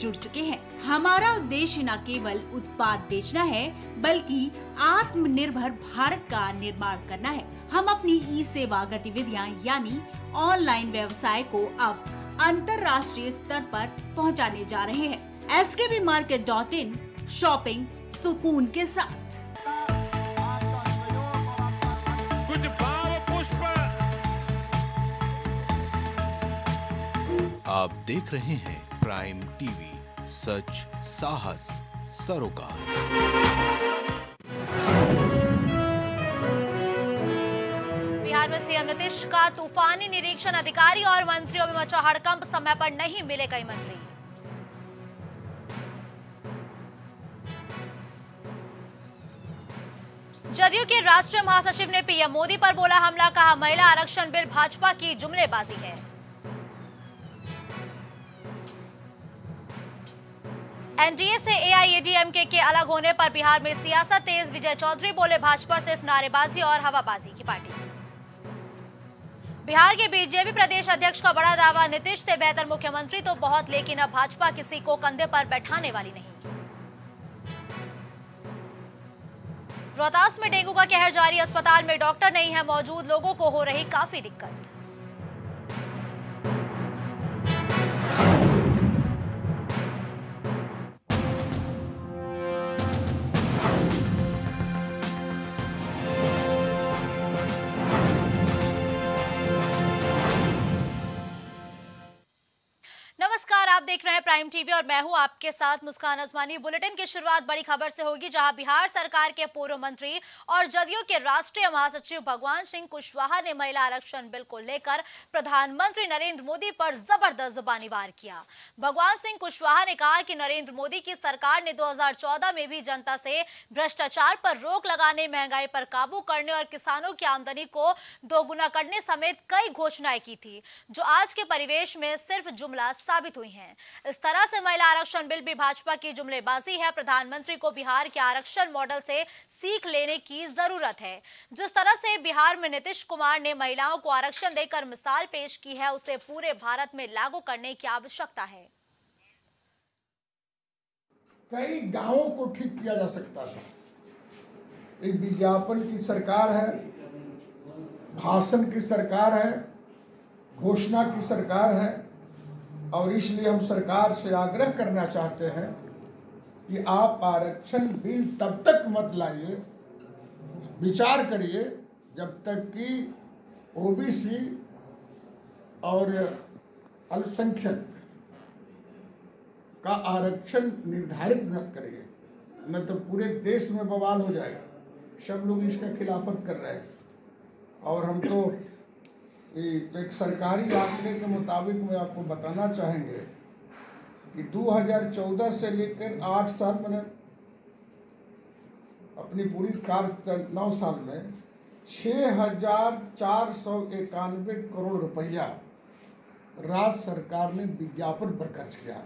जुड़ चुके हैं। हमारा उद्देश्य न केवल उत्पाद बेचना है बल्कि आत्मनिर्भर भारत का निर्माण करना है। हम अपनी ई सेवा गतिविधियाँ यानी ऑनलाइन व्यवसाय को अब अंतर्राष्ट्रीय स्तर पर पहुँचाने जा रहे हैं। S K B market dot in shopping सुकून के साथ। कुछ भाव पुष्प। आप देख रहे हैं प्राइम टीवी। सच साहस सरोकार। बिहार में सीएम नीतीश का तूफानी निरीक्षण, अधिकारी और मंत्रियों में मचा हड़कंप, समय पर नहीं मिले कई मंत्री। जदयू के राष्ट्रीय महासचिव ने पीएम मोदी पर बोला हमला, कहा महिला आरक्षण बिल भाजपा की जुमलेबाजी है। एनडीए से एआईएडीएमके के अलग होने पर बिहार में सियासत तेज। विजय चौधरी बोले, भाजपा सिर्फ़ नारेबाजी और हवाबाजी की पार्टी। बिहार के बीजेपी प्रदेश अध्यक्ष का बड़ा दावा, नीतीश से बेहतर मुख्यमंत्री तो बहुत, लेकिन अब भाजपा किसी को कंधे पर बैठाने वाली नहीं। रोहतास में डेंगू का कहर जारी, अस्पताल में डॉक्टर नहीं है मौजूद, लोगों को हो रही काफ़ी दिक्कत। प्राइम टीवी और मैं हूँ आपके साथ मुस्कान अजमानी बुलेटिन की शुरुआत बड़ी खबर से होगी, जहाँ बिहार सरकार के पूर्व मंत्री और जदयू के राष्ट्रीय महासचिव भगवान सिंह कुशवाहा ने महिला आरक्षण बिल को लेकर प्रधानमंत्री नरेंद्र मोदी पर ज़बरदस्त जुबानी वार किया। भगवान सिंह कुशवाहा ने कहा कि नरेंद्र मोदी की सरकार ने 2014 में भी जनता से भ्रष्टाचार पर रोक लगाने, महँगाई पर काबू करने और किसानों की आमदनी को दोगुना करने समेत कई घोषणाएँ की थी, जो आज के परिवेश में सिर्फ़ जुमला साबित हुई है। इस तरह से महिला आरक्षण बिल भी भाजपा की जुमलेबाजी है। प्रधानमंत्री को बिहार के आरक्षण मॉडल से सीख लेने की ज़रूरत है। जिस तरह से बिहार में नीतीश कुमार ने महिलाओं को आरक्षण देकर मिसाल पेश की है, उसे पूरे भारत में लागू करने की आवश्यकता है। कई गाँवों को ठीक किया जा सकता था। एक विज्ञापन की सरकार है, भाषण की सरकार है, घोषणा की सरकार है और इसलिए हम सरकार से आग्रह करना चाहते हैं कि आप आरक्षण बिल तब तक मत लाइए। विचार करिए जब तक कि ओबीसी और अल्पसंख्यक का आरक्षण निर्धारित न करिए, न तो पूरे देश में बवाल हो जाएगा। सब लोग इसका खिलाफत कर रहे हैं। और हम तो एक सरकारी आंकड़े के मुताबिक मैं आपको बताना चाहेंगे कि 2014 से लेकर आठ साल मैंने अपनी पूरी कार्य नौ साल में छः हज़ार चार सौ इक्यानवे करोड़ रुपया राज्य सरकार ने विज्ञापन पर खर्च किया।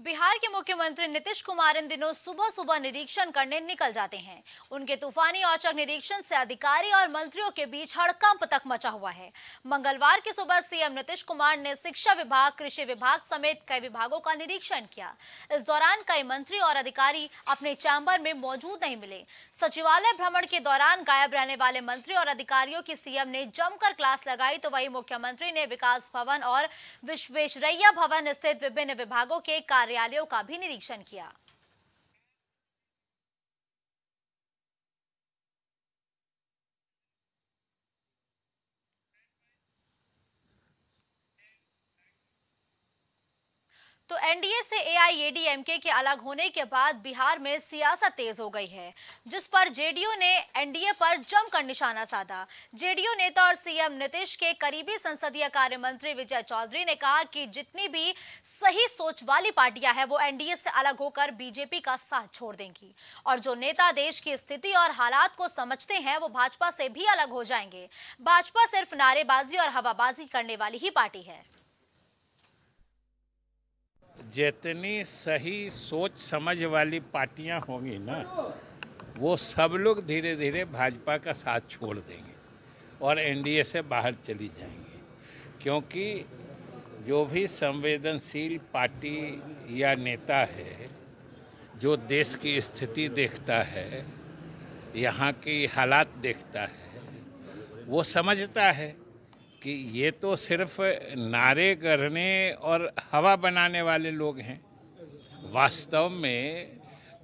बिहार के मुख्यमंत्री नीतीश कुमार इन दिनों सुबह सुबह निरीक्षण करने निकल जाते हैं। उनके तूफानी औचक निरीक्षण से अधिकारी और मंत्रियों के बीच हड़कंप तक मचा हुआ है। मंगलवार की सुबह सीएम नीतीश कुमार ने शिक्षा विभाग, कृषि विभाग समेत कई विभागों का निरीक्षण किया। इस दौरान कई मंत्री और अधिकारी अपने चैम्बर में मौजूद नहीं मिले। सचिवालय भ्रमण के दौरान गायब रहने वाले मंत्री और अधिकारियों की सीएम ने जमकर क्लास लगाई तो वही मुख्यमंत्री ने विकास भवन और विश्वेश्वरैया भवन स्थित विभिन्न विभागों के कार्यालयों का भी निरीक्षण किया। तो एनडीए से एआईएडीएमके के अलग होने के बाद बिहार में सियासत तेज हो गई है, जिस पर जेडीयू ने एनडीए पर जमकर निशाना साधा। जेडीयू नेता और सीएम नीतीश के करीबी संसदीय कार्य मंत्री विजय चौधरी ने कहा कि जितनी भी सही सोच वाली पार्टियाँ हैं, वो एनडीए से अलग होकर बीजेपी का साथ छोड़ देंगी। और जो नेता देश की स्थिति और हालात को समझते हैं, वो भाजपा से भी अलग हो जाएँगे। भाजपा सिर्फ़ नारेबाजी और हवाबाजी करने वाली ही पार्टी है। जितनी सही सोच समझ वाली पार्टियाँ होंगी ना, वो सब लोग धीरे धीरे भाजपा का साथ छोड़ देंगे और एनडीए से बाहर चली जाएँगे। क्योंकि जो भी संवेदनशील पार्टी या नेता है, जो देश की स्थिति देखता है, यहाँ की हालात देखता है, वो समझता है। कि ये तो सिर्फ़ नारे करने और हवा बनाने वाले लोग हैं। वास्तव में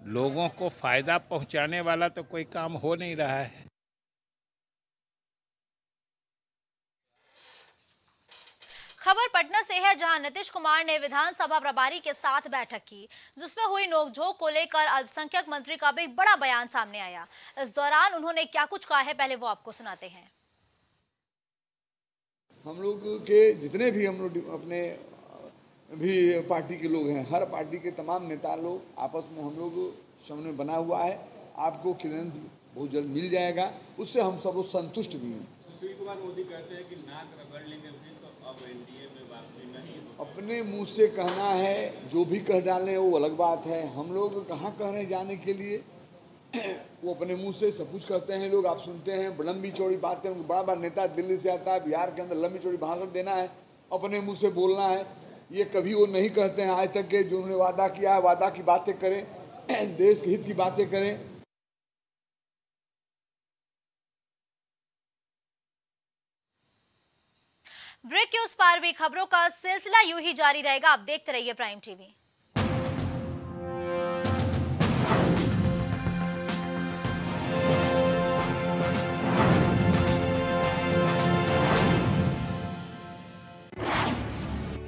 लोगों को फ़ायदा पहुँचाने वाला तो कोई काम हो नहीं रहा है। खबर पटना से है, जहाँ नीतीश कुमार ने विधानसभा प्रभारी के साथ बैठक की, जिसमें हुई नोकझोंक को लेकर अल्पसंख्यक मंत्री का भी बड़ा बयान सामने आया। इस दौरान उन्होंने क्या कुछ कहा है, पहले वो आपको सुनाते हैं। हम लोग के जितने भी हम लोग अपने भी पार्टी के लोग हैं हर पार्टी के तमाम नेता लोग आपस में हम लोग समन्वय बना हुआ है। आपको क्लियरेंस बहुत जल्द मिल जाएगा। उससे हम सब लोग संतुष्ट भी हैं। सुशील कुमार मोदी कहते हैं कि नाक रगड़ लेंगे तो अब एनडीए में वापसी नहीं अपने मुँह से कहना है जो भी कह डालें वो अलग बात है। हम लोग कहाँ कह रहे हैं जाने के लिए? वो अपने मुँह से सब कुछ कहते हैं लोग, आप सुनते हैं, लंबी चौड़ी बातें उनको बड़ा बड़ा नेता दिल्ली से आता है, बिहार के अंदर लंबी चौड़ी भाषण देना है, अपने मुँह से बोलना है। ये कभी वो नहीं कहते हैं आज तक के, जो उन्होंने वादा किया है, वादा की बातें करें, देश के हित की बातें करें। ब्रेक के उस पार भी खबरों का सिलसिला यूँ ही जारी रहेगा। आप देखते रहिए प्राइम टीवी।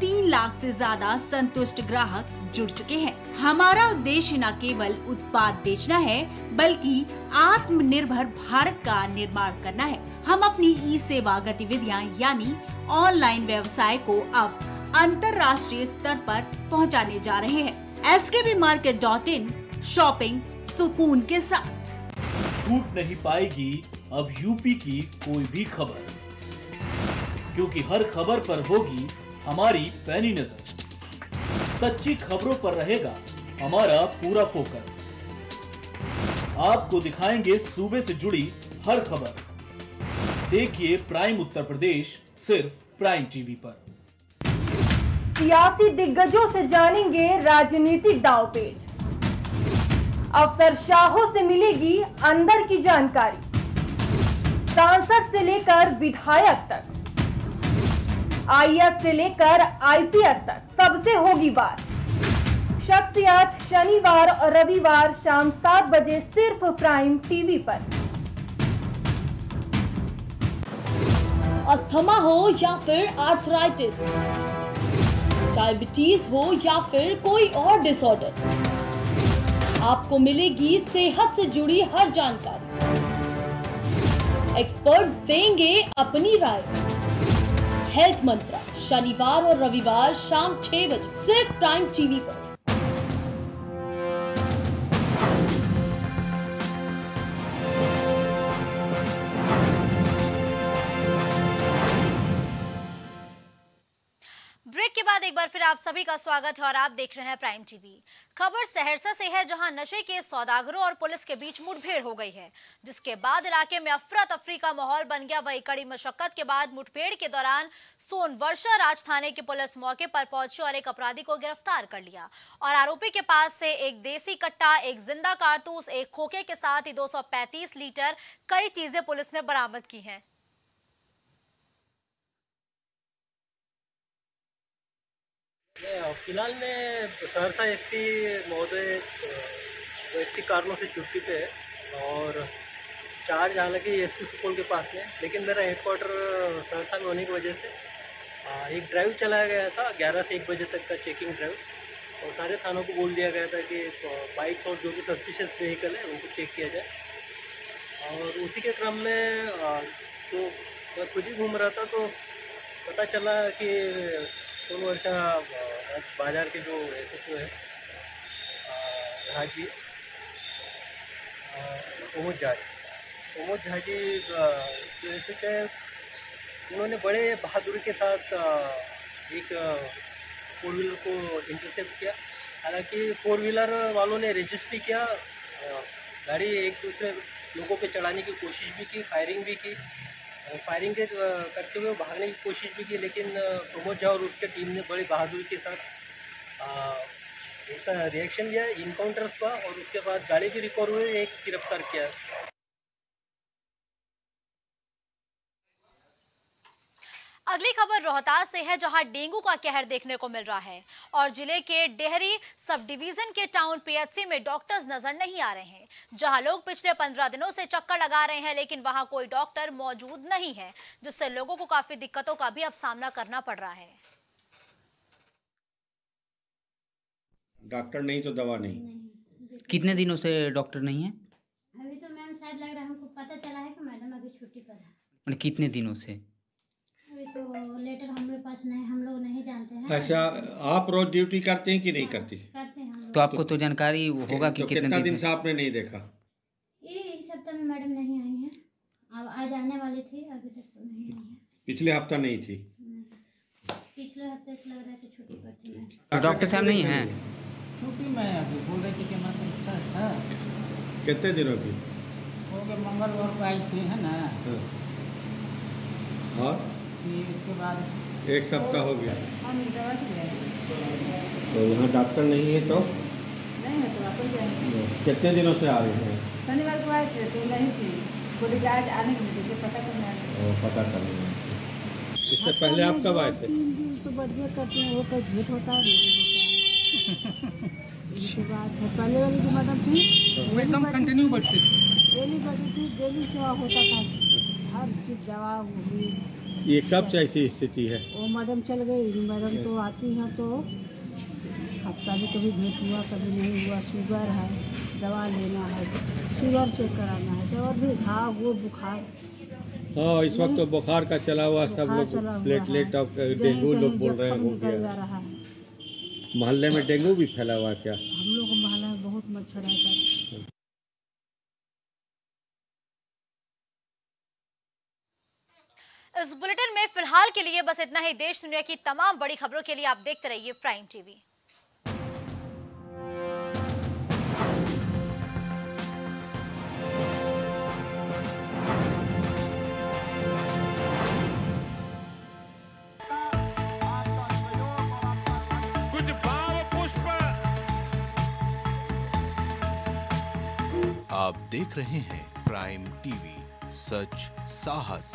तीन लाख से ज़्यादा संतुष्ट ग्राहक जुड़ चुके हैं। हमारा उद्देश्य न केवल उत्पाद बेचना है, बल्कि आत्मनिर्भर भारत का निर्माण करना है। हम अपनी ई सेवा गतिविधियाँ, यानी ऑनलाइन व्यवसाय को अब अंतर्राष्ट्रीय स्तर पर पहुँचाने जा रहे हैं। S K B market dot in, shopping सुकून के साथ। छूट नहीं पाएगी अब यूपी की कोई भी खबर, क्योंकि हर खबर पर होगी हमारी पैनी नज़र। सच्ची खबरों पर रहेगा हमारा पूरा फोकस। आपको दिखाएँगे सूबे से जुड़ी हर खबर। देखिए प्राइम उत्तर प्रदेश सिर्फ़ प्राइम टीवी पर। सियासी दिग्गजों से जानेंगे राजनीतिक दावपेच। अफसर शाहों से मिलेगी अंदर की जानकारी। सांसद से लेकर विधायक तक। आईएएस से लेकर आईपीएस तक सबसे होगी बात। शख्सियत शनिवार और रविवार शाम सात बजे सिर्फ़ प्राइम टीवी पर। अस्थमा हो या फिर आर्थराइटिस? डायबिटीज़ हो या फिर कोई और डिसऑर्डर आपको मिलेगी सेहत से जुड़ी हर जानकारी। एक्सपर्ट्स देंगे अपनी राय। हेल्थ मंत्रा शनिवार और रविवार शाम छह बजे सिर्फ़ प्राइम टीवी पर। आप सभी का स्वागत है और आप देख रहे हैं प्राइम टीवी खबर सहरसा से है जहाँ नशे के सौदागरों और पुलिस के बीच मुठभेड़ हो गई है, जिसके बाद इलाके में अफरा तफरी का माहौल बन गया। वही कड़ी मशक्कत के बाद मुठभेड़ के दौरान सोन वर्षा राज थाने की पुलिस मौके पर पहुँची और एक अपराधी को गिरफ़्तार कर लिया। और आरोपी के पास से एक देसी कट्टा, एक ज़िंदा कारतूस, एक खोखे के साथ ही दो लीटर कई चीज़ें पुलिस ने बरामद की हैं। फ़िलहाल मैं सहरसा एसपी महोदय व्यक्तिगत कारणों से छुट्टी पे है और चार्ज हालाँकि एसपी सुपौल के पास है। लेकिन मेरा हेडक्वार्टर सहरसा में होने की वजह से एक ड्राइव चलाया गया था 11 से 1 बजे तक का चेकिंग ड्राइव और सारे थानों को बोल दिया गया था कि बाइक्स और जो भी सस्पिशियस व्हीकल है उनको चेक किया जाए। और उसी के क्रम में आ, तो मैं खुद ही घूम रहा था तो पता चला कि सोन वर्षा बाज़ार के जो एस एच ओ है झाजी प्रमोद झाजी। प्रमोद झाजी जो एस एच है, उन्होंने बड़े बहादुरी के साथ एक फोर व्हीलर को इंटरसेप्ट किया। हालाँकि फोर व्हीलर वालों ने रजिस्ट भी किया गाड़ी एक दूसरे लोगों पे चढ़ाने की कोशिश भी की फायरिंग भी की। फायरिंग के करते हुए भागने की कोशिश भी की, लेकिन प्रमोद झा और उसके टीम ने बड़ी बहादुरी के साथ उसका रिएक्शन दिया इनकाउंटर्स हुआ और उसके बाद गाड़ी भी रिकॉर्ड हुई एक गिरफ़्तार किया। अगली खबर रोहतास से है जहाँ डेंगू का कहर देखने को मिल रहा है। और ज़िले के डेहरी सब डिवीज़न के टाउन पीएचसी में डॉक्टर्स नज़र नहीं आ रहे हैं जहाँ लोग पिछले पंद्रह दिनों से चक्कर लगा रहे हैं लेकिन वहाँ कोई डॉक्टर मौजूद नहीं है जिससे लोगों को काफ़ी दिक्कतों का भी अब सामना करना पड़ रहा है। डॉक्टर नहीं तो दवा नहीं। कितने दिनों से डॉक्टर नहीं है? अभी तो मैम शायद लग रहा है हमको पता चला है कि मैडम अभी छुट्टी पर है। कितने दिनों से? तो लेटर हमारे पास नहीं हम लोग नहीं जानते हैं। अच्छा आप रोज ड्यूटी करते हैं कि नहीं करती? करते हैं तो आपको तो जानकारी होगा कि तो कितने दिन दिन से आपने नहीं देखा? ये सप्ताह में मैडम नहीं आई हैं। अब आज आने वाली थी अभी तक तो नहीं आई है। पिछले हफ़्ता नहीं थी? पिछले हफ़्ते से लग रहा है कि छुट्टी पर थी तो डॉक्टर साहब नहीं हैं? छुट्टी में अभी बोल रही थी कि मैं परीक्षा था कितने दिनों की? हो गए मंगलवार को आई थी है ना? हाँ। और? फिर उसके बाद एक सप्ताह हो गया। हम तो यहाँ डॉक्टर नहीं है तो? नहीं है तो वापस जाएँगे कितने दिनों से आ रहे हैं? शनिवार को आए थे तो नहीं थी। बोले आज आने की वजह पता करना है पता करने। इससे पहले आप कब आए थे? तीन तो करते हैं वो तो झूठ होता है होता है। इसके बाद फिर पहले वाली जो मैडम थी वो एकदम कंटिन्यू बढ़ती थी। डेली बढ़ती थी। डेली सेवा होता था। हर चीज़ दवा हुई ये कब से ऐसी स्थिति है? वो मैडम चल गई। मैडम तो आती हैं तो हफ़्ता भी कभी भेंट हुआ कभी नहीं हुआ। शुगर है दवा लेना है शुगर चेक कराना है। तो और भी घाव वो बुखार। हाँ इस वक्त तो बुखार का चला हुआ सब लोग प्लेटलेट और डेंगू लोग बोल रहे हैं हो। गया मोहल्ले में डेंगू भी फैला हुआ क्या? हम लोग मोहल्ला में बहुत मच्छर है। इस बुलेटिन में फ़िलहाल के लिए बस इतना ही। देश दुनिया की तमाम बड़ी खबरों के लिए आप देखते रहिए प्राइम टीवी। कुछ भाव पुष्प। आप देख रहे हैं प्राइम टीवी सच साहस।